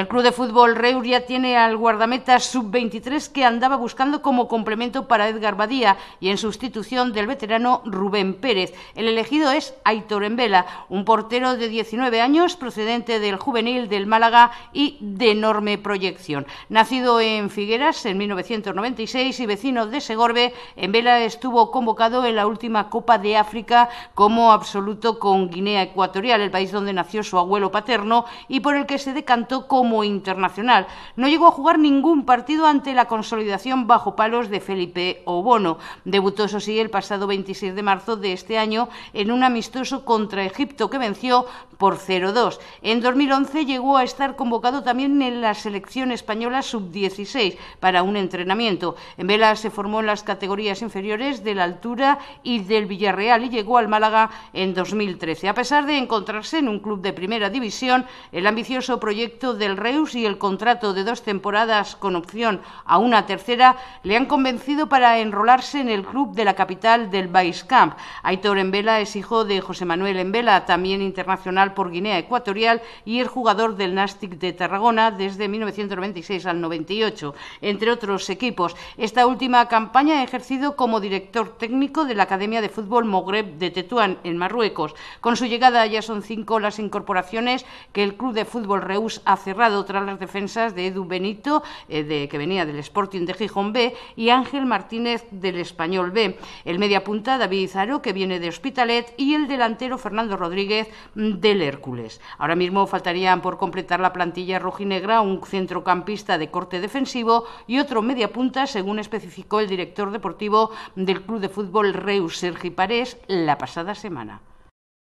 El club de fútbol Reus ya tiene al guardameta sub-23 que andaba buscando como complemento para Edgar Badía y en sustitución del veterano Rubén Pérez. El elegido es Aitor Embela, un portero de 19 años procedente del juvenil del Málaga y de enorme proyección. Nacido en Figueras en 1996 y vecino de Segorbe, Embela estuvo convocado en la última Copa de África como absoluto con Guinea Ecuatorial, el país donde nació su abuelo paterno y por el que se decantó con como internacional. No llegó a jugar ningún partido ante la consolidación bajo palos de Felipe Obono. Debutó, eso sí, el pasado 26 de marzo de este año en un amistoso contra Egipto que venció por 0-2. En 2011 llegó a estar convocado también en la selección española sub-16 para un entrenamiento. En Vela se formó en las categorías inferiores de la altura y del Villarreal y llegó al Málaga en 2013. A pesar de encontrarse en un club de primera división, el ambicioso proyecto del Reus y el contrato de dos temporadas con opción a una tercera le han convencido para enrolarse en el club de la capital del Camp. Aitor Envela es hijo de José Manuel Envela, también internacional por Guinea Ecuatorial y el jugador del Nastic de Tarragona desde 1996 al 98, entre otros equipos. Esta última campaña ha ejercido como director técnico de la Academia de Fútbol Mogreb de Tetuán, en Marruecos. Con su llegada ya son cinco las incorporaciones que el club de fútbol Reus ha cerrado tras las defensas de Edu Benito, eh, de, que venía del Sporting de Gijón B, y Ángel Martínez del Español B. El media punta David Zaro, que viene de Hospitalet, y el delantero Fernando Rodríguez mm, del Hércules. Ahora mismo faltarían por completar la plantilla rojinegra un centrocampista de corte defensivo y otro media punta, según especificó el director deportivo del Club de Fútbol Reus, Sergi Parés, la pasada semana.